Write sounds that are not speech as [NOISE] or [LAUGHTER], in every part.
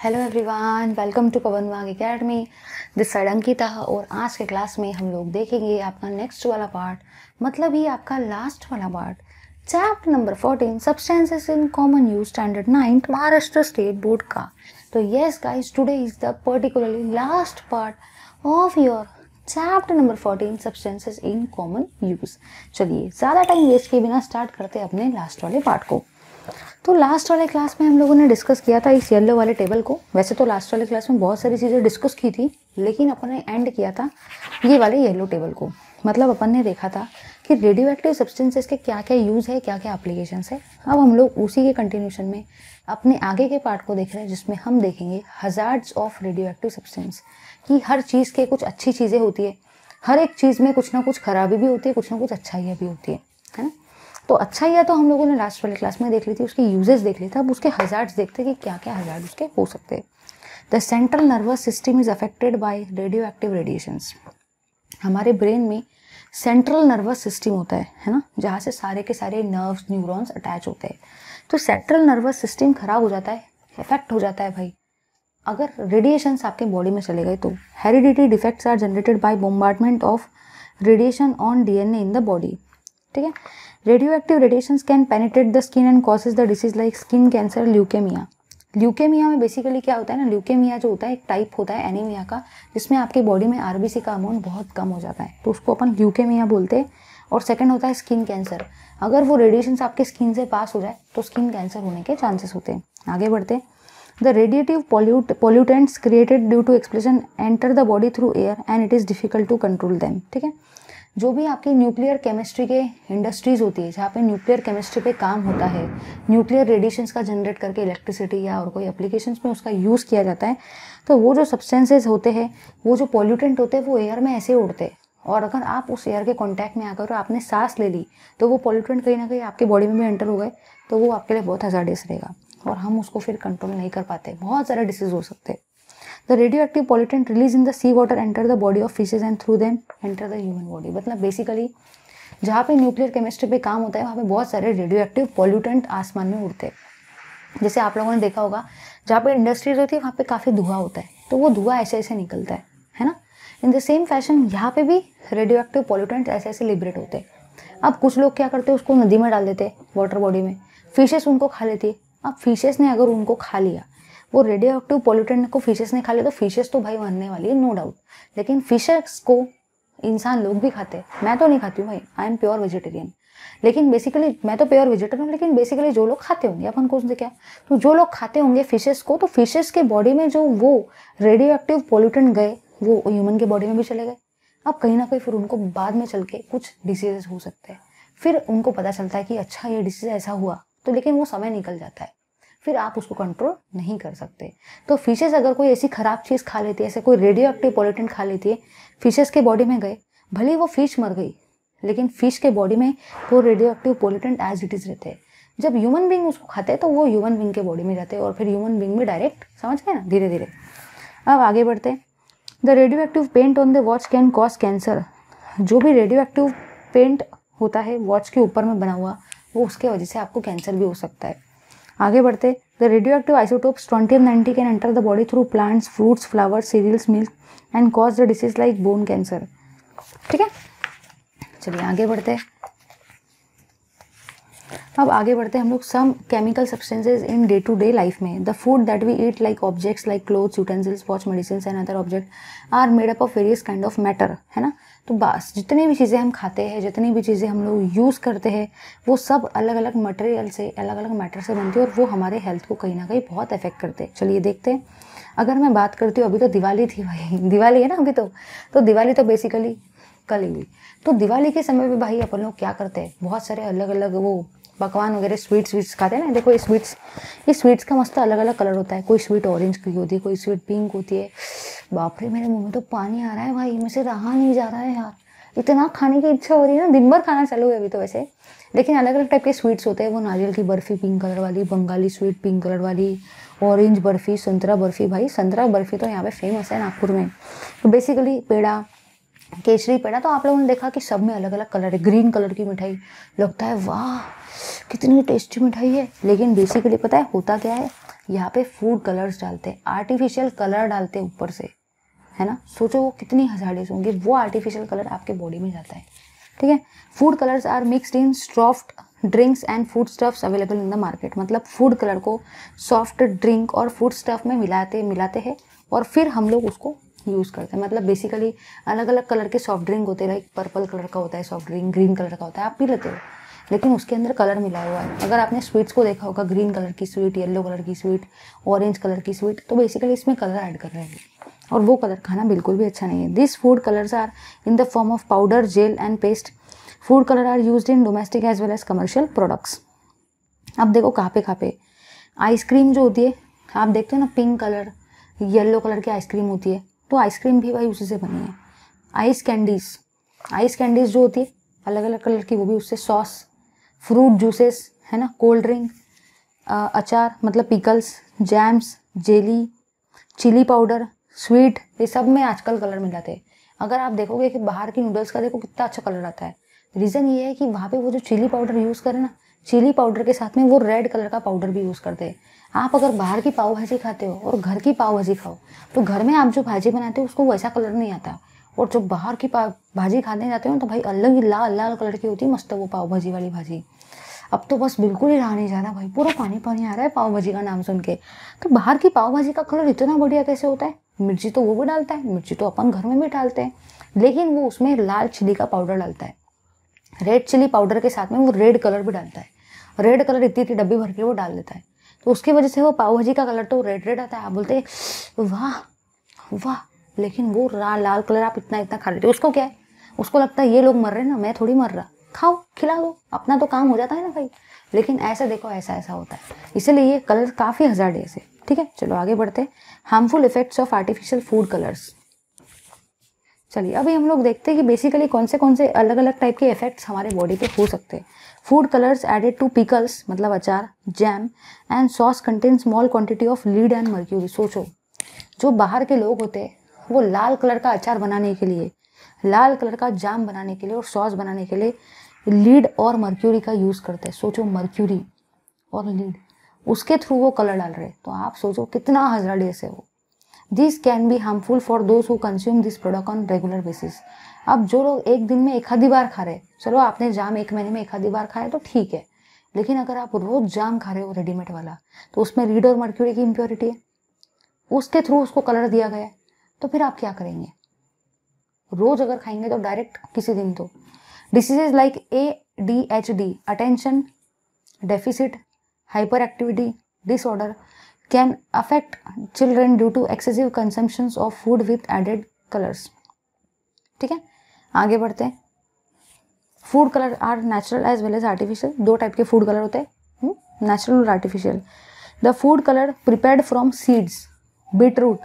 Hello everyone welcome to Pawan Wagh academy this side Ankita और आज के क्लास में हम लोग देखेंगे आपका नेक्स्ट वाला पार्ट मतलब ही आपका लास्ट वाला part chapter number fourteen substances in common use standard ninth Maharashtra state board का. तो yes guys today is the particularly last part of your chapter number fourteen substances in common use चलिए, ज़्यादा time waste किए बिना start करते अपने last वाले part को. तो लास्ट वाले क्लास में हम लोगों ने डिस्कस किया था इस येलो वाले टेबल को। वैसे तो लास्ट वाले क्लास में बहुत सारी चीज़ें डिस्कस की थी, लेकिन अपन ने एंड किया था ये वाले येलो टेबल को। मतलब अपन ने देखा था कि रेडियो एक्टिव सब्सटेंसेस के क्या क्या यूज़ है क्या क्या एप्लीकेशन है। अब हम लोग उसी के कंटिन्यूशन में अपने आगे के पार्ट को देख रहे हैं, जिसमें हम देखेंगे hazards of radio active substance कि हर चीज़ के कुछ अच्छी चीज़ें होती है। हर एक चीज़ में कुछ ना कुछ खराबी भी होती है, कुछ ना कुछ अच्छाइयाँ भी होती है है ना? तो अच्छा ही है तो हम लोगों ने लास्ट वाले क्लास में देख ली थी, उसके यूजेस देख लिए थे। अब उसके हजार्ड्स देखते कि क्या क्या हजार्ड उसके हो सकते हैं। The central nervous system is affected by radioactive radiations हमारे ब्रेन में सेंट्रल नर्वस सिस्टम होता है है ना? जहाँ से सारे के सारे नर्व्स न्यूरॉन्स अटैच होते हैं। तो सेंट्रल नर्वस सिस्टम खराब हो जाता है इफ़ेक्ट हो जाता है भाई। अगर रेडिएशंस आपके बॉडी में चले गए तो heredity defects are generated by bombardment of radiation on DNA in the body ठीक है? Radioactive radiation can penetrate the skin and causes the disease like skin cancer leukemia में बेसिकली क्या होता है ना? ल्यूकेमिया जो होता है, एक टाइप होता है एनीमिया का, जिसमें आपके बॉडी में आरबीसी का अमाउंट बहुत कम हो जाता है। तो उसको अपन ल्यूकेमिया बोलते हैं। और सेकंड होता है स्किन कैंसर अगर वो रेडिएशन आपके स्किन से पास हो जाए तो स्किन कैंसर होने के चांसेस होते हैं। आगे बढ़ते the radiative pollute pollutants created due to explosion enter the body through air and it is difficult to control them ठीक है? जो भी आपकी न्यूक्लियर केमिस्ट्री के इंडस्ट्रीज़ होती है, जहाँ पे न्यूक्लियर केमिस्ट्री पे काम होता है न्यूक्लियर रेडिएशंस का जनरेट करके इलेक्ट्रिसिटी या और कोई एप्लीकेशंस में उसका यूज़ किया जाता है तो वो जो सब्सटेंसेज होते हैं, वो जो पॉल्यूटेंट होते हैं, वो एयर में ऐसे उड़ते हैं। और अगर आप उस एयर के कॉन्टैक्ट में आकर आपने सांस ले ली तो वो पॉल्यूटेंट कहीं ना कहीं आपकी बॉडी में भी एंटर हो गए तो वो आपके लिए बहुत हजारडेस रहेगा और हम उसको फिर कंट्रोल नहीं कर पाते। बहुत सारे डिसीज हो सकते हैं। The radioactive pollutant release in the sea water enter the body of fishes and through them enter the human body मतलब बेसिकली जहाँ पे न्यूक्लियर केमिस्ट्री पे काम होता है, वहाँ पे बहुत सारे रेडियो एक्टिव पॉल्यूटेंट आसमान में उड़ते हैं। जैसे आप लोगों ने देखा होगा, जहाँ पे इंडस्ट्रीज़ होती है, वहाँ पे काफ़ी धुआँ होता है। तो वो धुआँ ऐसे ऐसे निकलता है है ना? इन द सेम फ़ैशन यहाँ पे भी रेडियो एक्टिव पॉल्यूटेंट ऐसे ऐसे लिबरेट होते हैं। अब कुछ लोग क्या करते हैं, उसको नदी में डाल देते हैं वाटर बॉडी में। फिशेस उनको खा लेती है। अब फिशेस ने अगर उनको खा लिया वो रेडियो एक्टिव पॉल्यूटेंट को फिशेस ने खा लिया तो फिशेस तो भाई मरने वाली है नो डाउट लेकिन फिशेस को इंसान लोग भी खाते हैं। मैं तो नहीं खाती हूँ भाई आई एम प्योर वेजिटेरियन लेकिन बेसिकली मैं तो प्योर वेजिटेरियन हूँ, लेकिन बेसिकली जो लोग खाते होंगे, अपन को क्या? तो जो लोग खाते होंगे फिशेस को तो फिशेस के बॉडी में जो वो रेडियो एक्टिव पोल्यूटेंट गए, वो ह्यूमन के बॉडी में भी चले गए। अब कहीं ना कहीं फिर उनको बाद में चल के कुछ डिसीजेस हो सकते हैं। फिर उनको पता चलता है कि अच्छा ये डिसीज ऐसा हुआ तो लेकिन वो समय निकल जाता है। फिर आप उसको कंट्रोल नहीं कर सकते। तो फिशेस अगर कोई ऐसी खराब चीज़ खा लेती है, ऐसे कोई रेडियो एक्टिव पॉलिटेंट खा लेती है फिशेस के बॉडी में गए, भले वो फ़िश मर गई, लेकिन फ़िश के बॉडी में वो radioactive pollutant as it is रहते हैं। जब ह्यूमन बींग उसको खाते हैं तो वो ह्यूमन बींग के बॉडी में जाते हैं और फिर ह्यूमन बींग में डायरेक्ट समझ गए ना? धीरे धीरे अब आगे बढ़ते the radioactive paint on the watch can cause cancer जो भी रेडियो एक्टिव पेंट होता है वॉच के ऊपर में बना हुआ, वो उसके वजह से आपको कैंसर भी हो सकता है। आगे बढ़ते। The radioactive isotopes twenty ninety can enter the body through plants fruits flowers cereals milk and cause the disease like bone cancer ठीक है? चलिए आगे बढ़ते। अब आगे बढ़ते हैं हम लोग some chemical substances in day to day life में। The food that we eat like objects like clothes utensils watch medicine and other object are made up of various kind of matter है ना? तो बस, जितनी भी चीज़ें हम खाते हैं, जितनी भी चीज़ें हम लोग यूज़ करते हैं, वो सब अलग अलग मटेरियल से अलग अलग मैटर से बनती है और वो हमारे हेल्थ को कहीं ना कहीं बहुत अफेक्ट करते हैं। चलिए देखते हैं। अगर मैं बात करती हूँ, अभी तो दिवाली थी भाई। [LAUGHS] दिवाली है ना अभी तो? तो दिवाली तो बेसिकली कल ही तो दिवाली के समय पे भाई अपन लोग क्या करते हैं? बहुत सारे अलग अलग वो पकवान वगैरह स्वीट स्वीट्स वीट्स खाते हैं ना? देखो, ये स्वीट्स ये स्वीट्स का मस्त अलग अलग कलर होता है। कोई स्वीट ऑरेंज की होती है, कोई स्वीट पिंक होती है। बाप रे, मेरे मुँह में तो पानी आ रहा है भाई। मुझे रहा नहीं जा रहा है यार। इतना खाने की इच्छा हो रही है ना, दिन भर खाना चालू है अभी तो वैसे। लेकिन अलग अलग टाइप के स्वीट्स होते हैं। वो नारियल की बर्फ़ी पिंक कलर वाली, बंगाली स्वीट पिंक कलर वाली ऑरेंज बर्फ़ी, संतरा बर्फ़ी। भाई, संतरा बर्फ़ी तो यहाँ पे फ़ेमस है नागपुर में। तो बेसिकली पेड़ा केसरी पेड़ा तो आप लोगों ने देखा कि सब में अलग अलग कलर है। ग्रीन कलर की मिठाई। लगता है, वाह, कितनी टेस्टी मिठाई है। लेकिन बेसिकली पता है, होता क्या है? यहाँ पे फ़ूड कलर्स डालते हैं। आर्टिफिशियल कलर डालते हैं ऊपर से, है ना? सोचो वो कितनी हजार्डियस होंगे। वो आर्टिफिशियल कलर आपके बॉडी में जाता है। ठीक है? Food colours are mixed in soft drinks and food stuffs available in the market मतलब फ़ूड कलर को सॉफ्ट ड्रिंक और फ़ूड स्टफ़ में मिलाते मिलाते हैं और फिर हम लोग उसको यूज़ करते हैं। मतलब बेसिकली अलग अलग कलर के सॉफ्ट ड्रिंक होते हैं लाइक पर्पल कलर का होता है सॉफ्ट ड्रिंक ग्रीन कलर का होता है, आप पी लेते हो। लेकिन उसके अंदर कलर मिला हुआ है। अगर आपने स्वीट्स को देखा होगा ग्रीन कलर की स्वीट येलो कलर की स्वीट ऑरेंज कलर की स्वीट तो बेसिकली इसमें कलर ऐड कर रहे हैं। और वो कलर खाना बिल्कुल भी अच्छा नहीं है। This food colours are in the form of powder gel and paste food colour are use in domestic as well as commercial products अब देखो कहाँ पे। कहाँ पे आइसक्रीम जो होती है, आप देखते हो ना पिंक कलर येलो कलर की आइसक्रीम होती है। तो आइसक्रीम भी भाई उसी से बनी है। Ice candies. आइस कैंडीज जो होती है अलग अलग कलर की, वो भी उससे सॉस, फ्रूट जूसेस, है ना? कोल्ड ड्रिंक अचार मतलब pickles, jams, jelly, chilli powder, sweet, ये सब में आजकल कलर मिल जाते हैं। अगर आप देखोगे कि बाहर की नूडल्स का देखो कितना अच्छा कलर आता है। रीज़न ये है कि वहाँ पे वो जो चिली पाउडर यूज़ करें ना, चिली पाउडर के साथ में वो रेड कलर का पाउडर भी यूज़ करते हैं। आप अगर बाहर की पाव भाजी खाते हो और घर की पाव भाजी खाओ तो घर में आप जो भाजी बनाते हो, उसको वैसा कलर नहीं आता। और जब बाहर की पाव भाजी खाने जाते हो तो भाई अलग ही लाल लाल कलर की होती है, मस्त वो पाव भाजी वाली भाजी। अब तो बस बिल्कुल ही रहा नहीं जा रहा भाई, पूरा पानी पानी आ रहा है पाव भाजी का नाम सुन के तो बाहर की पाव भाजी का कलर इतना बढ़िया कैसे होता है? मिर्ची तो वो भी डालता है, मिर्ची तो अपन घर में भी डालते हैं, लेकिन वो उसमें लाल चिली का पाउडर डालता है। रेड चिली पाउडर के साथ में वो रेड कलर भी डालता है। रेड कलर इतनी इतनी डब्बी भर के वो डाल देता है। तो उसकी वजह से वो पाव भाजी का कलर तो रेड रेड आता है। आप बोलते वाह वाह, लेकिन वो लाल लाल कलर आप इतना इतना खा लेते उसको क्या है? उसको लगता है ये लोग मर रहे हैं ना, मैं थोड़ी मर रहा। खाओ, खिला दो, अपना तो काम हो जाता है ना भाई। लेकिन ऐसा देखो, ऐसा ऐसा होता है। इसीलिए ये कलर काफ़ी हज़ार डेज़ है। ठीक है, चलो आगे बढ़ते harmful effects of artificial food colours चलिए, अभी हम लोग देखते हैं कि बेसिकली कौन से कौन से अलग अलग टाइप के इफेक्ट्स हमारे बॉडी पे हो सकते हैं। Food colours added to pickles मतलब अचार jam and sauce contain small quantity of lead and mercury सोचो जो बाहर के लोग होते हैं वो लाल कलर का अचार बनाने के लिए, लाल कलर का जाम बनाने के लिए और सॉस बनाने के लिए लीड और मर्क्यूरी का यूज़ करते हैं। सोचो मर्क्यूरी और लीड उसके थ्रू वो कलर डाल रहे तो आप सोचो कितना हजारडियस है। वो this can be harmful for those who consume this product on regular basis अब जो लोग एक दिन में एक आधी बार खा रहे चलो आपने जाम एक महीने में एक आधी बार खाया तो ठीक है। लेकिन अगर आप रोज जाम खा रहे हो रेडीमेड वाला तो उसमें रीड और मर्क्यूरी की इम्प्योरिटी है। उसके थ्रू उसको कलर दिया गया है तो फिर आप क्या करेंगे? रोज अगर खाएँगे तो डायरेक्ट किसी दिन तो। Diseases like A D H D attention deficit hyperactivity disorder can affect children due to excessive consumption of food with added colours ठीक है? आगे बढ़ते हैं। Food colour are natural as well as artificial दो type के food colour होते हैं। Natural और artificial the food colour prepared from seeds beetroot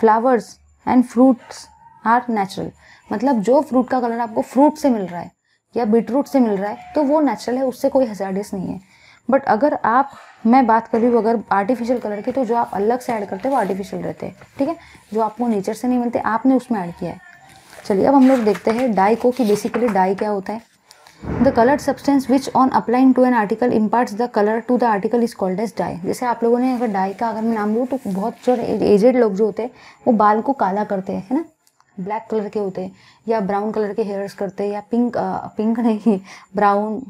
flowers and fruits are natural मतलब जो फ्रूट का कलर आपको फ्रूट से मिल रहा है या बीटरूट से मिल रहा है तो वो नेचुरल है, उससे कोई हजारडिस नहीं है। बट अगर आप, मैं बात कर रही हूँ अगर आर्टिफिशियल कलर की तो जो आप अलग से ऐड करते हैं, वो आर्टिफिशियल रहते हैं। ठीक है? जो आपको नेचर से नहीं मिलते, आपने उसमें ऐड किया है। चलिए अब हम लोग देखते हैं डाई को कि बेसिकली डाई क्या होता है। The colour substance which on applying to an article imparts the colour to the article is called as dye जैसे आप लोगों ने अगर डाई का अगर मैं नाम लूँ तो बहुत जो एजेड लोग जो होते हैं वो बाल को काला करते हैं है ना? ब्लैक कलर के होते हैं या ब्राउन कलर के हेयर्स करते हैं या पिंक आ, पिंक नहीं ब्राउन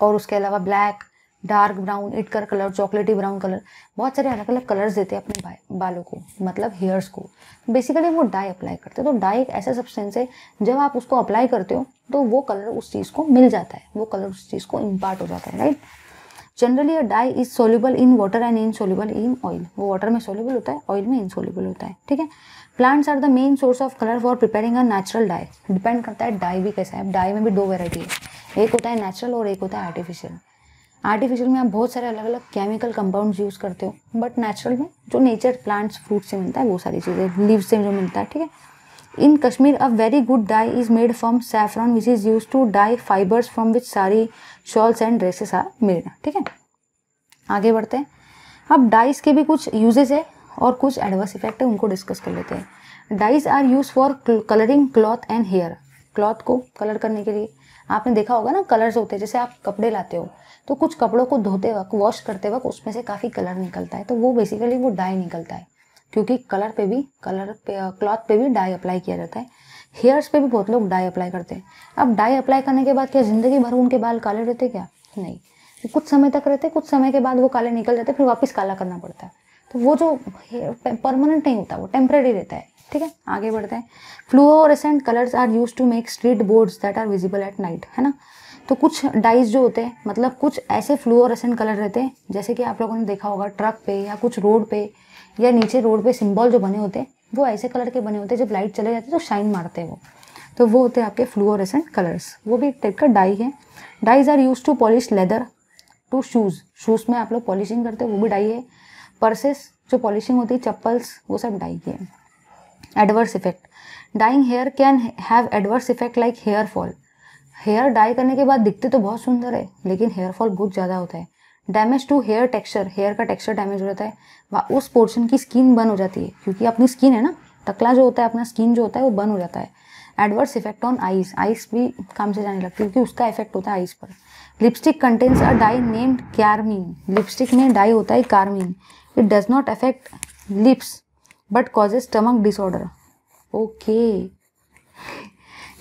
और उसके अलावा ब्लैक डार्क ब्राउन इटकर कलर, चॉकलेटी ब्राउन कलर, बहुत सारे अलग अलग कलर्स देते हैं अपने बालों को मतलब हेयर्स को। बेसिकली वो डाई अप्लाई करते हैं। तो डाई एक ऐसा सब्सटेंस है, जब आप उसको अप्लाई करते हो तो वो कलर उस चीज़ को मिल जाता है। वो कलर उस चीज़ को इम्पार्ट हो जाता है right generally dye is soluble in water and insoluble in oil वो वाटर में सोल्यूबल होता है ऑयल में इनसोल्यूबल होता है, ठीक है? Plants are the main source of colour for preparing a natural dye depend करता है डाई भी कैसा है। डाई में भी दो वेराइटी है। एक होता है नेचुरल और एक होता है आर्टिफिशियल आर्टिफिशियल में आप बहुत सारे अलग अलग केमिकल कंपाउंड्स यूज़ करते हो बट नेचुरल में जो नेचर प्लांट्स फ्रूट से मिलता है, वो सारी चीज़ें लीव से जो मिलता है, ठीक है? In Kashmir a very good dye is made from saffron which is use to dye fibres from which sari shawls and dresses are made ठीक है? आगे बढ़ते हैं। अब डाइस के भी कुछ यूजेस है और कुछ एडवर्स इफ़ेक्ट है, उनको डिस्कस कर लेते हैं। Dyes are use for colouring cloth and hair cloth को कलर करने के लिए आपने देखा होगा ना कलर्स होते हैं, जैसे आप कपड़े लाते हो तो कुछ कपड़ों को धोते वक्त वॉश करते वक्त, उसमें से काफ़ी कलर निकलता है। तो वो बेसिकली वो डाई निकलता है, क्योंकि कलर पे भी कलर पे क्लॉथ पे भी डाई अप्लाई किया जाता है। हेयर्स पे भी बहुत लोग डाई अप्लाई करते हैं। अब डाई अप्लाई करने के बाद क्या, ज़िंदगी भर उनके बाल काले रहते क्या? नहीं। कुछ समय तक रहते, कुछ समय के बाद वो काले निकल जाते, फिर वापस काला करना पड़ता है। तो वो जो परमानेंट नहीं होता, वो टेम्परेरी रहता है। ठीक है? आगे बढ़ते हैं। Fluorescent colours are use to make street boards that are visible at night है ना? तो कुछ डाइज जो होते हैं मतलब कुछ ऐसे फ्लूओरेसेंट कलर रहते हैं, जैसे कि आप लोगों ने देखा होगा ट्रक पे या कुछ रोड पे या नीचे रोड पे सिंबल जो बने होते हैं, वो ऐसे कलर के बने होते हैं, जब लाइट चले जाती है तो शाइन मारते हैं वो। तो वो होते हैं आपके फ्लूओरेसेंट कलर्स वो भी एक टाइप का डाई है। Dyes are use to polish leather to shoes shoes में आप लोग पॉलिशिंग करते हो, वो भी डाई है। पर्सेस जो पॉलिशिंग होती है चप्पल्स वो सब डाई के adverse effect dyeing hair can have adverse effect like hair fall hair dye करने के बाद दिखते तो बहुत सुंदर है, लेकिन हेयर फॉल बहुत ज़्यादा होता है। Damage to hair texture hair का टेक्सचर डैमेज हो जाता है उस पोर्शन की स्किन बन हो जाती है, क्योंकि अपनी स्किन है ना टकला जो होता है, अपना स्किन जो होता है, वो बन हो जाता है। Adverse effect on eyes eyes भी काम से जाने लगती है, क्योंकि उसका इफ़ेक्ट होता है आइस पर। Lipstick contains a dye named carmine lipstick में डाई होता है carmine it does not affect lips but causes stomach disorder okay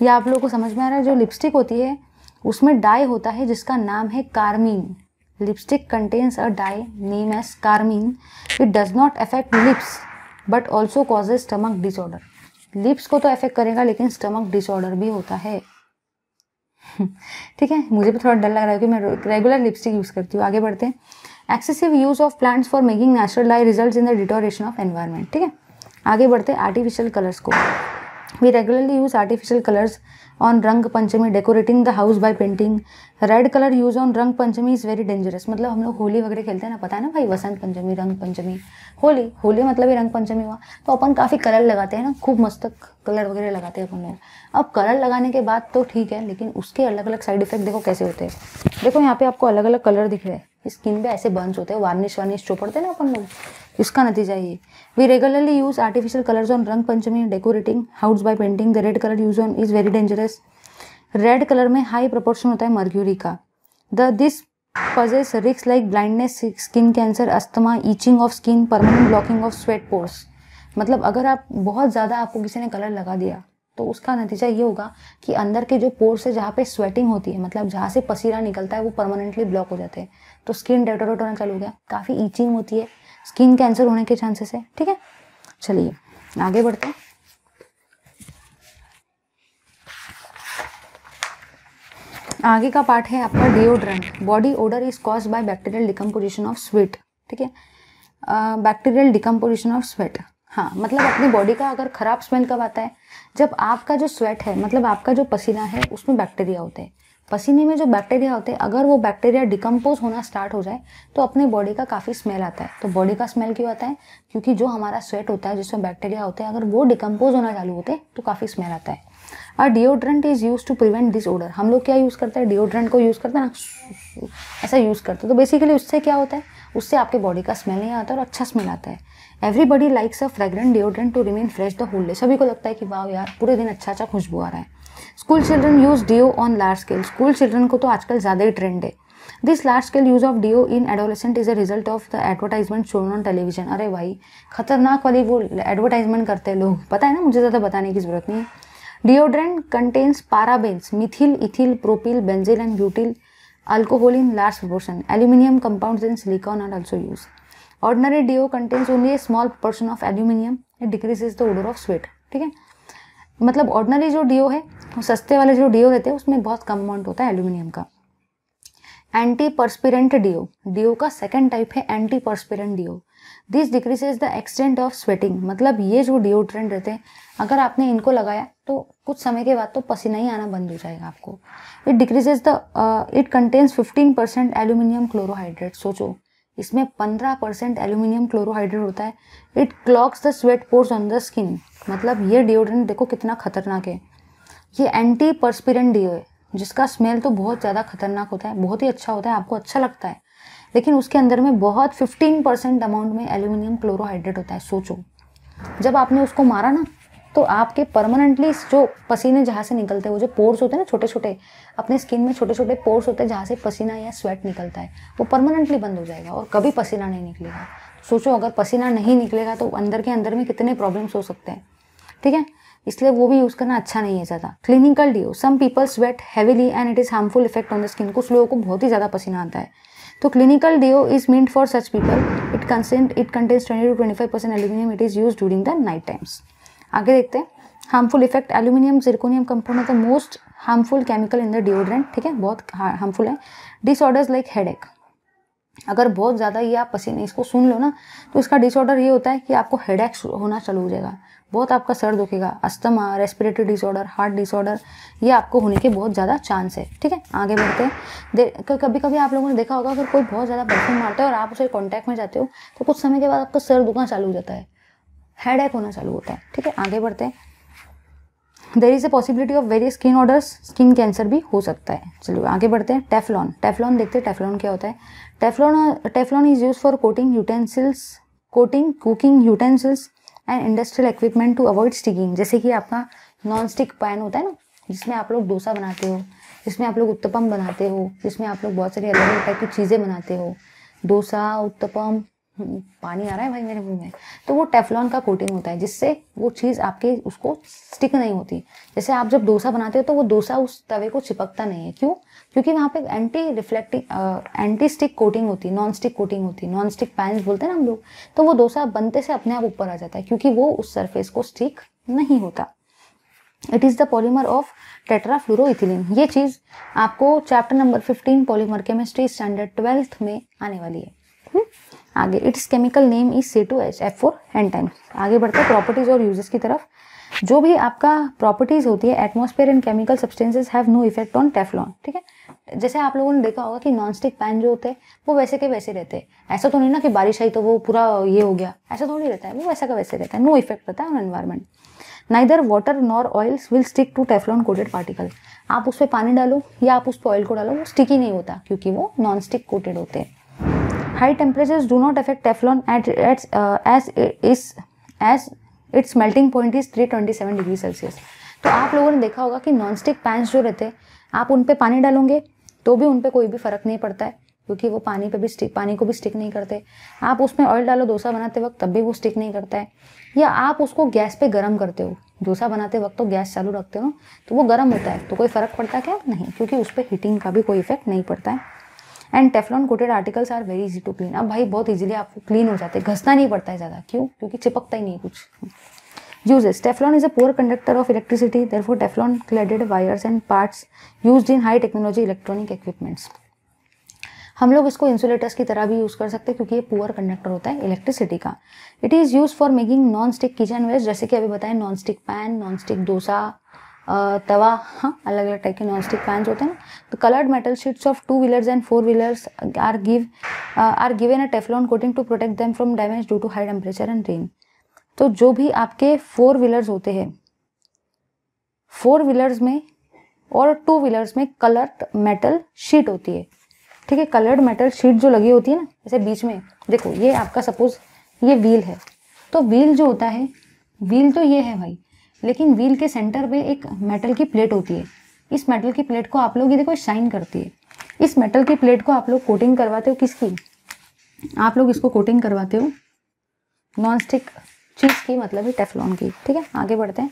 ये आप लोगों को समझ में आ रहा है, जो लिपस्टिक होती है, उसमें डाई होता है, जिसका नाम है carmine lipstick contains a dye name as carmine it does not affect lips but also causes stomach disorder lips को तो अफेक्ट करेगा, लेकिन स्टमक डिसऑर्डर भी होता है। ठीक है? मुझे भी थोड़ा डर लग रहा है कि मैं रेगुलर लिपस्टिक यूज़ करती हूँ। आगे बढ़ते हैं। Excessive use of plants for making natural dye result in the deterioration of environment ठीक है? आगे बढ़ते आर्टिफिशियल कलर्स को। We regularly use artificial colours on Rang Panchami decorating the house by painting red colour use on Rang Panchami is very dangerous मतलब हम लोग होली वगैरह खेलते हैं ना, पता है ना भाई? वसंत पंचमी, रंग पंचमी। होली होली मतलब ही रंग पंचमी हुआ। तो अपन काफ़ी कलर लगाते हैं ना, खूब मस्त कलर वगैरह लगाते हैं अपन लोग। अब कलर लगाने के बाद तो ठीक है, लेकिन उसके अलग अलग साइड इफ़ेक्ट देखो कैसे होते हैं। देखो यहाँ पे आपको अलग अलग कलर दिख रहे हैं। स्किन पे ऐसे बर्न्स होते हैं वार्निश वार्निश जो पड़ते हैं ना अपन लोग, इसका नतीजा ये। We regularly use artificial colours on Rang Panchami decorating house by painting the red colour use on is very dangerous red colour में हाई प्रपोर्शन होता है मर्क्यूरी का। The this poses risks like blindness skin cancer asthma itching of skin permanent blocking of sweat pores मतलब अगर आप बहुत ज़्यादा आपको किसी ने कलर लगा दिया तो उसका नतीजा ये होगा कि अंदर के जो पोर्स है, जहाँ पे स्वेटिंग होती है मतलब जहाँ से पसीना निकलता है, वो परमानेंटली ब्लॉक हो जाते हैं। तो स्किन डेटोरेट होना चालू हो गया। काफ़ी ईचिंग होती है। स्किन कैंसर होने के चांसेस है, ठीक है? चलिए, आगे बढ़ते हैं। आगे का पार्ट है आपका deodorant body odour is cause by bacterial decomposition of sweat ठीक है? बैक्टीरियल डिकम्पोजिशन ऑफ़ स्वेट हाँ मतलब अपनी बॉडी का अगर खराब स्मेल कब आता है? जब आपका जो स्वेट है मतलब आपका जो पसीना है, उसमें बैक्टीरिया होते हैं। पसीने में जो बैक्टीरिया होते हैं, अगर वो बैक्टीरिया डिकम्पोज होना स्टार्ट हो जाए तो अपने बॉडी का काफ़ी स्मेल आता है। तो बॉडी का स्मेल क्यों आता है? क्योंकि जो हमारा स्वेट होता है, जिसमें बैक्टीरिया होते हैं, अगर वो डिकम्पोज होना चालू होते हैं तो काफ़ी स्मेल आता है। और deodorant is use to prevent this odour हम लोग क्या यूज़ करते हैं? डिओड्रेंट को यूज़ करते हैं ना? ऐसा यूज़ करते हैं। तो बेसिकली उससे क्या होता है? उससे आपके बॉडी का स्मेल नहीं आता और अच्छा स्मेल आता है। Everybody likes a fragrant deodorant to remain fresh the whole day सभी को लगता है कि वाह यार, पूरे दिन अच्छा अच्छा खुशबू आ रहा है। School children use deo on large scale school children को तो आजकल ज़्यादा ही ट्रेंड है। This large scale use of deo in adolescent is a result of the advertisement shown on television अरे भाई, खतरनाक वाली वो एडवर्टाइजमेंट करते हैं लोग। पता है ना, मुझे ज़्यादा बताने की ज़रूरत नहीं है। Deodorant contains parabens methyl ethyl propyl benzyl and butyl alcohol in large proportion. Aluminium compounds in silicon are also used. Ordinary do contains only a small portion of aluminium. It decreases the odor of sweat. ठीक है? मतलब ordinary जो deo है, वो सस्ते वाले जो do रहते हैं, उसमें बहुत कम अमाउंट होता है एल्यूमिनियम का। एंटी परस्पिरेंट डीओ डीओ का सेकेंड टाइप है antiperspirant deo this decreases the extent of sweating मतलब ये जो डिओड्रेंट रहते हैं, अगर आपने इनको लगाया तो कुछ समय के बाद तो पसीना ही आना बंद हो जाएगा आपको। It decreases the it contains fifteen percent aluminium chlorohydrate सोचो। इसमें पंद्रह परसेंट एल्यूमिनियम क्लोरोहाइड्रेट होता है। It clogs the sweat pores on the skin मतलब ये डिओड्रेंट देखो कितना खतरनाक है। ये एंटी परस्पिरेंट डिओ है, जिसका स्मेल तो बहुत ज़्यादा खतरनाक होता है, बहुत ही अच्छा होता है, आपको अच्छा लगता है। लेकिन उसके अंदर में बहुत 15 परसेंट अमाउंट में एल्यूमिनियम क्लोरोहाइड्रेट होता है, सोचो। जब आपने उसको मारा ना तो आपके परमानेंटली जो पसीने जहाँ से निकलते हैं, वो जो पोर्स होते हैं ना छोटे छोटे अपने स्किन में छोटे छोटे पोर्स होते हैं जहाँ से पसीना या स्वेट निकलता है, वो परमानेंटली बंद हो जाएगा और कभी पसीना नहीं निकलेगा। सोचो, अगर पसीना नहीं निकलेगा तो अंदर के अंदर में कितने प्रॉब्लम्स हो सकते हैं, ठीक है? इसलिए वो भी यूज़ करना अच्छा नहीं है ज़्यादा। Clinical deo some people sweat heavily and it is harmful effect on the skin कुछ लोगों को बहुत ही ज़्यादा पसीना आता है। तो clinical deo is mean for such people it consent it contains twenty two twenty five percent aluminium it is use during the night times आगे देखते हैं। Harmful effect aluminium zirconium compound the most harmful chemical in the deodorant ठीक है? बहुत harmful है। Disorders like headache अगर बहुत ज़्यादा ये आप पसीने इसको सुन लो ना तो इसका डिसऑर्डर ये होता है कि आपको हेडेक होना चालू हो जाएगा। बहुत आपका सर दुखेगा asthma respiratory disorder heart disorder ये आपको होने के बहुत ज़्यादा चांस है, ठीक है? आगे बढ़ते हैं। कभी कभी आप लोगों ने देखा होगा, अगर कोई बहुत ज़्यादा परफ्यूम मारता है और आप उसे कॉन्टैक्ट में जाते हो तो कुछ समय के बाद आपका सर दुखना चालू हो जाता है। हेड एक होना चालू होता है, ठीक है? आगे बढ़ते हैं। There is a possibility of various skin orders skin cancer भी हो सकता है। चलिए, आगे बढ़ते हैं। टेफ्लॉन टेफलॉन देखते हैं टेफलॉन क्या होता है? Teflon Teflon is use for coating utensils coating cooking utensils and industrial equipment to avoid sticking जैसे कि आपका नॉन स्टिक पैन होता है ना, जिसमें आप लोग डोसा बनाते हो, जिसमें आप लोग उत्तपम बनाते हो, जिसमें आप लोग बहुत सारी अलग अलग टाइप की चीज़ें बनाते हो। डोसा, उत्तपम पानी आ रहा है भाई मेरे मुँह में। तो वो टेफलॉन का कोटिंग होता है, जिससे वो चीज़ आपके उसको स्टिक नहीं होती। जैसे आप जब डोसा बनाते हो तो वो डोसा उस तवे को चिपकता नहीं है। क्यों? क्योंकि वहाँ पे anti reflecting anti stick coating होती है नॉन स्टिक कोटिंग होती है नॉन स्टिक पैंस बोलते हैं ना हम लोग। तो वो डोसा बनते से अपने आप ऊपर आ जाता है, क्योंकि वो उस सरफेस को स्टिक नहीं होता। It is the polymer of tetrafluoroethylene ये चीज़ आपको chapter number fifteen polymer chemistry standard twelfth में आने वाली है। हुँ? आगे its chemical name is C two H F four n time आगे बढ़ते हैं प्रॉपर्टीज़ और यूजेस की तरफ़। जो भी आपका प्रॉपर्टीज़ होती है atmosphere and chemical substances have no effect on Teflon ठीक है? जैसे आप लोगों ने देखा होगा कि नॉन स्टिक पैन जो होते हैं, वो वैसे के वैसे रहते हैं। ऐसा तो नहीं ना कि बारिश आई तो वो पूरा ये हो गया। ऐसा थोड़ी रहता है, वो वैसा का वैसे रहता है। नो इफ़ेक्ट रहता है on environment neither water nor oils will stick to Teflon coated particle आप उस पर पानी डालो या आप उस पर ऑयल को डालो, वो स्टिक ही नहीं होता, क्योंकि वो नॉन स्टिक कोटेड होते हैं। Temperatures do not affect Teflon at, at uh, as is as its melting point is 327 degree Celsius तो आप लोगों ने देखा होगा कि नॉन स्टिक पैंस जो रहते हैं आप उन पर पानी डालोगे तो भी उन पर कोई भी फ़र्क नहीं पड़ता है क्योंकि वो पानी पे भी स्टिक पानी को भी स्टिक नहीं करते। आप उसमें ऑयल डालो डोसा बनाते वक्त तब भी वो स्टिक नहीं करता है। या आप उसको गैस पे गर्म करते हो डोसा बनाते वक्त तो गैस चालू रखते हो तो वो गर्म होता है तो कोई फ़र्क पड़ता है क्या? नहीं क्योंकि उस पर हीटिंग का भी कोई इफ़ेक्ट नहीं पड़ता है। And Teflon coated articles are very easy to clean अब भाई बहुत इजीली आपको क्लीन हो जाते हैं। घसना नहीं पड़ता है ज़्यादा। क्यों? क्योंकि चिपकता ही नहीं कुछ। Uses. Teflon is a poor conductor of electricity. Therefore, teflon cladded wires and parts used in high technology electronic equipments. हम लोग इसको इंसुलेटर्स की तरह भी यूज़ कर सकते हैं क्योंकि ये पुअर कंडक्टर होता है इलेक्ट्रिसिटी का। It is use for making non stick kitchen waste जैसे कि अभी बताएँ non stick pan non stick dosa तवा हाँ अलग अलग टाइप के नॉन स्टिक पैंस होते हैं तो coloured metal sheets of two wheelers and four wheelers are give are given a Teflon coating to protect them from damage due to high temperature and rain तो जो भी आपके four wheelers होते हैं four wheelers में और two wheelers में coloured metal sheet होती है। ठीक है कलर्ड मेटल शीट जो लगी होती है ना, जैसे बीच में, देखो, ये आपका सपोज़ ये व्हील है। तो व्हील जो होता है व्हील तो ये है भाई लेकिन व्हील के सेंटर पे एक मेटल की प्लेट होती है। इस मेटल की प्लेट को आप लोग, ये देखो शाइन करती है। इस मेटल की प्लेट को आप लोग कोटिंग करवाते हो किसकी? आप लोग इसको कोटिंग करवाते हो नॉन स्टिक चीज़ की मतलब ही टेफलॉन की। ठीक है, आगे बढ़ते हैं।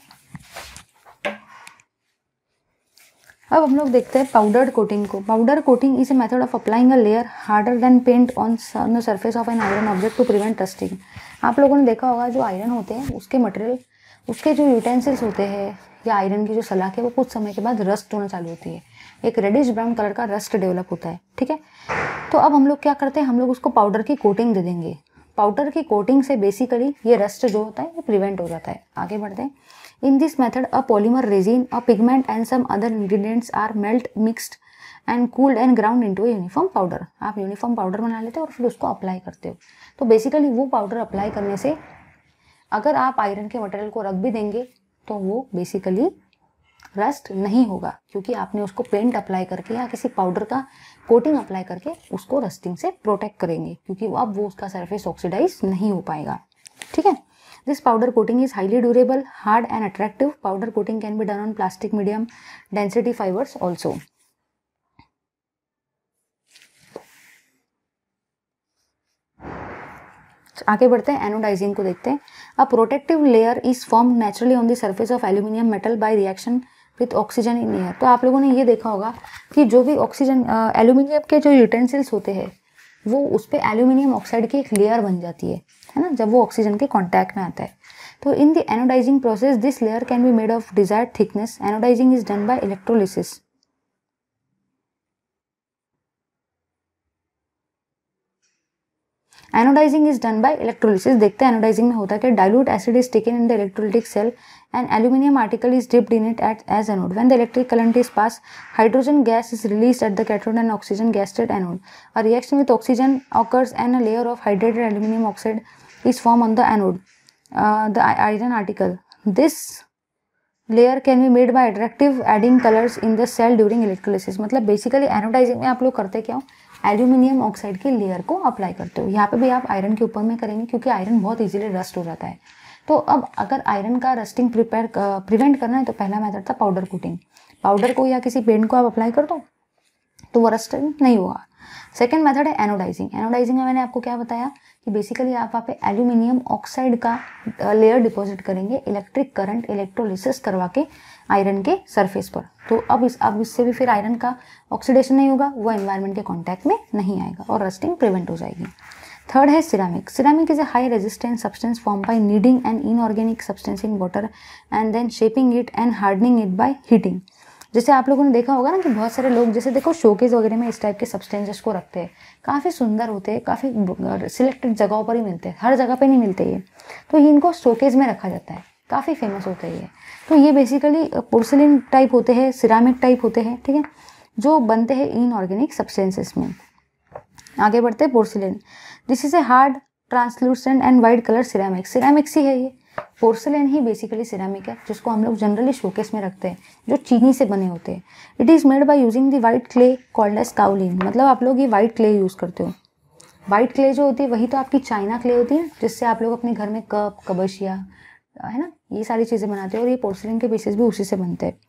अब हम लोग देखते हैं पाउडर्ड कोटिंग को। Powder coating is a method of applying a layer harder than paint on the surface of an iron object to prevent rusting आप लोगों ने देखा होगा, जो आयरन होते हैं, उसके मटेरियल उसके जो यूटेंसिल्स होते हैं, या आयरन की जो सलाख है, वो कुछ समय के बाद रस्ट होना चालू होती है। एक रेडिश ब्राउन कलर का रस्ट डेवलप होता है, ठीक है? तो अब हम लोग क्या करते हैं, हम लोग उसको पाउडर की कोटिंग दे देंगे। पाउडर की कोटिंग से बेसिकली ये रस्ट जो होता है, ये प्रिवेंट हो जाता है। आगे बढ़ते हैं। In this method a polymer resin a pigment and some other ingredients are melt mixed and cooled and ground into uniform powder आप यूनिफॉर्म पाउडर बना लेते हो और फिर उसको अप्लाई करते हो। तो बेसिकली वो पाउडर अप्लाई करने से अगर आप आयरन के मटेरियल को रख भी देंगे तो वो बेसिकली रस्ट नहीं होगा क्योंकि आपने उसको पेंट अप्लाई करके या किसी पाउडर का कोटिंग अप्लाई करके उसको रस्टिंग से प्रोटेक्ट करेंगे क्योंकि अब वो उसका सरफेस ऑक्सीडाइज नहीं हो पाएगा ठीक है This powder coating is highly durable, hard and attractive. Powder coating can be done on plastic medium density fibers also. आगे बढ़ते हैं एनोडाइजिंग को देखते हैं। A protective layer is form naturally on the surface of aluminium metal by reaction with oxygen in air तो आप लोगों ने ये देखा होगा कि जो भी ऑक्सीजन एल्यूमिनियम के जो यूटेंसिल्स होते हैं, वो उस पर एल्यूमिनियम ऑक्साइड की एक लेयर बन जाती है है ना? जब वो ऑक्सीजन के कॉन्टैक्ट में आता है। तो in the anodising process this layer can be made of desired thickness anodising is done by electrolysis anodising is done by electrolysis देखते हैं एनोडाइजिंग में होता है कि dilute acid is taken in the electrolytic cell and aluminium article is dipped in it at as anode when the electric current is pass hydrogen gas is release at the cathode and oxygen gas at anode a reaction with oxygen occurs and a layer of hydrated aluminium oxide is form on the anode the iron article this layer can be made by attractive adding colours in the cell during electrolysis मतलब basically anodising में आप लोग करते क्या हो? Aluminium oxide के layer को apply करते हो। यहाँ पे भी आप आयरन के ऊपर में करेंगे क्योंकि आयरन बहुत इजीली रस्ट हो जाता है। तो अब अगर आयरन का रस्टिंग प्रिपेयर प्रिवेंट करना है तो पहला मेथड था पाउडर कोटिंग पाउडर को या किसी पेंट को आप अप्लाई कर दो। तो वो रस्टिंग नहीं हुआ। सेकेंड मेथड है एनोडाइजिंग एनोडाइजिंग में मैंने आपको क्या बताया कि बेसिकली आप वहाँ पे एल्यूमिनियम ऑक्साइड का लेयर डिपॉजिट करेंगे इलेक्ट्रिक करंट इलेक्ट्रोलिसिस करवा के आयरन के सरफेस पर। तो अब इस, अब इससे भी फिर आयरन का ऑक्सीडेशन नहीं होगा, वो एनवायरनमेंट के कॉन्टैक्ट में नहीं आएगा और रस्टिंग प्रिवेंट हो जाएगी। थर्ड है ceramic ceramic is a high resistance substance form by kneading and inorganic substance in water and then shaping it and hardening it by heating जैसे आप लोगों ने देखा होगा ना कि बहुत सारे लोग जैसे देखो शोकेज वगैरह में इस टाइप के सब्सटेंसेस को रखते हैं। काफ़ी सुंदर होते हैं, काफ़ी सिलेक्टेड जगहों पर ही मिलते हैं। हर जगह पर नहीं मिलते ये। तो इनको शोकेज में रखा जाता है। काफ़ी फ़ेमस होते हैं ये। तो ये बेसिकली पोर्सिलिन टाइप होते हैं सिरामिक टाइप होते हैं, ठीक है? जो बनते हैं इनऑर्गेनिक सब्सटेंसेस में। आगे बढ़ते हैं porcelain this is a hard translucent and white colour ceramic ceramics ही है ये। पोर्सलेन ही बेसिकली सिरामिक है, जिसको हम लोग जनरली शोकेस में रखते हैं, जो चीनी से बने होते हैं। It is made by using the white clay called as kaolin मतलब आप लोग ये वाइट क्ले यूज़ करते हो। वाइट क्ले जो होती है, वही तो आपकी चाइना क्ले होती है, जिससे आप लोग अपने घर में कप कबशिया है ना, ये सारी चीज़ें बनाते हैं और ये पोर्सलिन के पीसेस भी उसी से बनते हैं।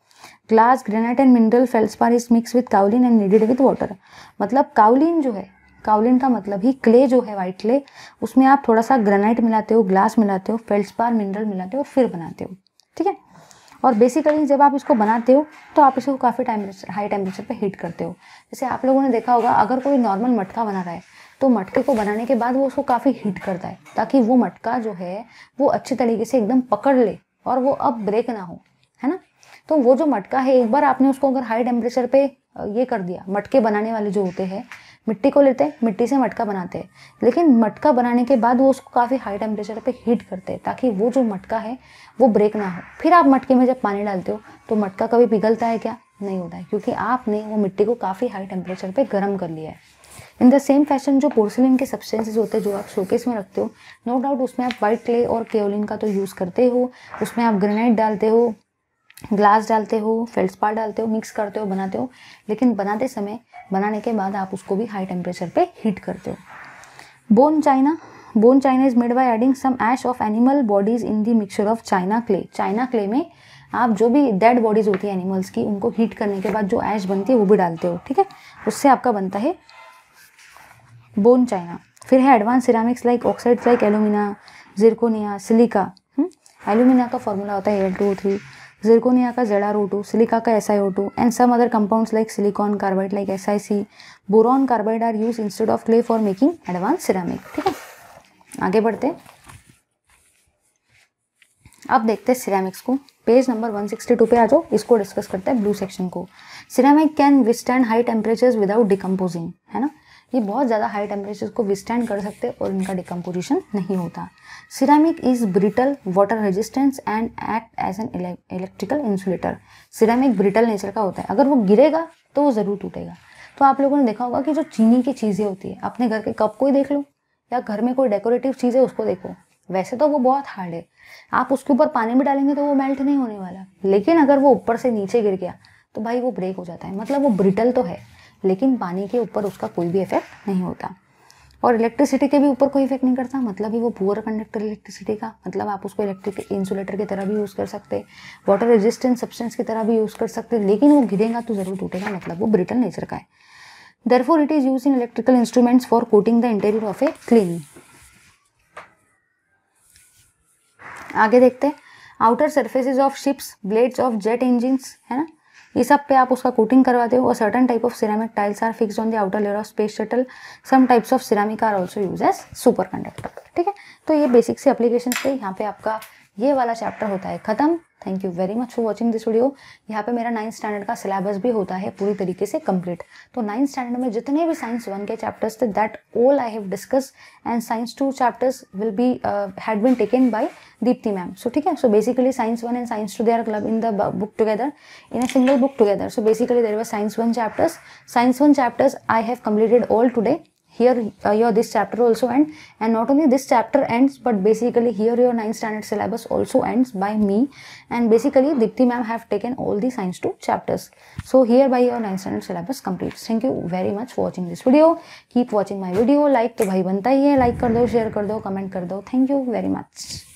Glass granite and mineral feldspar is mix with kaolin and kneaded with water मतलब काउलिन जो है काउलिन का मतलब ही क्ले जो है वाइट क्ले उसमें आप थोड़ा सा ग्रेनाइट मिलाते हो ग्लास मिलाते हो फेल्सपार मिनरल मिलाते हो और फिर बनाते हो, ठीक है? और बेसिकली जब आप इसको बनाते हो तो आप इसको काफ़ी टेम्परेचर हाई टेम्परेचर पे हीट करते हो। जैसे आप लोगों ने देखा होगा, अगर कोई नॉर्मल मटका बना रहा है तो मटके को बनाने के बाद वो उसको काफ़ी हीट करता है, ताकि वो मटका जो है, वो अच्छे तरीके से एकदम पकड़ ले और वो अब ब्रेक ना हो, है ना? तो वो जो मटका है, एक बार आपने उसको अगर हाई टेम्परेचर पे ये कर दिया, मटके बनाने वाले जो होते हैं मिट्टी को लेते हैं, मिट्टी से मटका बनाते हैं। लेकिन मटका बनाने के बाद वो उसको काफ़ी हाई टेम्परेचर पे हीट करते हैं, ताकि वो जो मटका है, वो ब्रेक ना हो। फिर आप मटके में जब पानी डालते हो तो मटका कभी पिघलता है क्या? नहीं होता है, क्योंकि आपने वो मिट्टी को काफ़ी हाई टेम्परेचर पर गर्म कर लिया है। इन द सेम फ़ैशन जो पोर्सिलिन के सब्सटेंसेज होते हैं, जो आप शोकेस में रखते हो नो डाउट उसमें आप वाइट क्ले और केओलिन का तो यूज़ करते हो, उसमें आप ग्रेनाइट डालते हो ग्लास डालते हो फेल्सपार डालते हो मिक्स करते हो, बनाते हो, लेकिन बनाते समय, बनाने के बाद आप उसको भी हाई टेम्परेचर पे हीट करते हो। Bone china bone china is made by adding some ash of animal bodies in the mixture of china clay china clay में आप जो भी डेड बॉडीज होती है एनिमल्स की, उनको हीट करने के बाद जो ऐश बनती है, वो भी डालते हो, ठीक है? उससे आपका बनता है बोन चाइना फिर है advance ceramics like oxides like alumina zirconia silica alumina का फॉर्मूला होता है एल टू थ्री जिरकोनिया का Z R O two silica का S I O two and some other compounds like silicon carbide like S I C boron carbide are use instead of clay for making advance ceramic ठीक है? आगे बढ़ते अब देखते हैं ceramics को। Page number 162 पे आ जाओ। इसको डिस्कस करते हैं ब्लू सेक्शन को। Ceramic can withstand high temperatures without decomposing है ना? ये बहुत ज़्यादा हाई टेम्परेचर को विस्टैंड कर सकते और इनका डिकम्पोजिशन नहीं होता। Ceramic is brittle water resistance and act as an electrical insulator ceramic brittle nature का होता है। अगर वो गिरेगा तो वो ज़रूर टूटेगा। तो आप लोगों ने देखा होगा कि जो चीनी की चीज़ें होती है, अपने घर के कप को ही देख लो, या घर में कोई डेकोरेटिव चीज़ है उसको देखो। वैसे तो वो बहुत हार्ड है। आप उसके ऊपर पानी भी डालेंगे तो वो मेल्ट नहीं होने वाला। लेकिन अगर वो ऊपर से नीचे गिर गया तो भाई वो ब्रेक हो जाता है। मतलब वो ब्रिटल तो है, लेकिन पानी के ऊपर उसका कोई भी इफ़ेक्ट नहीं होता। और इलेक्ट्रिसिटी के भी ऊपर कोई इफ़ेक्ट नहीं करता? मतलब ही वो पुअर कंडक्टर इलेक्ट्रिसिटी का? मतलब आप उसको इलेक्ट्रिक इंसुलेटर की तरह भी यूज़ कर सकते वाटर रेजिस्टेंट सब्सटेंस की तरह भी यूज़ कर सकते, लेकिन वो गिरेगा तो ज़रूर टूटेगा मतलब वो ब्रिटल नेचर का है। Therefore it is use in electrical instruments for coating the interior of a clean आगे देखते हैं। Outer surfaces of ships blades of jet engine है ना? ये सब पे आप उसका कोटिंग करवाते हो और certain type of ceramic tiles are fix on the outer layer of space shuttle some types of ceramic are also use as super conductor ठीक है? तो ये बेसिक से अप्लीकेशन थे। यहाँ पे आपका ये वाला चैप्टर होता है खत्म. Thank you very much for watching this video यहाँ पे मेरा नाइन्थ स्टैंडर्ड का सिलेबस भी होता है पूरी तरीके से कंप्लीट तो नाइन्थ स्टैंडर्ड में जितने भी साइंस वन के चैप्टर्स थे that all I have discuss and science two chapters will be had been taken by Deepti ma'am so ठीक है? So basically science one and science two they are club in the book together in a single book together so basically there were science one chapters science one chapters I have completed all today. Here uh, your this chapter also end and not only this chapter ends but basically here your 9th standard syllabus also ends by me and basically Dipti ma'am have taken all the science 2 chapters so hereby your 9th standard syllabus completes thank you very much for watching this video keep watching my video like तो भाई बनता ही है like कर दो share कर दो comment कर दो thank you very much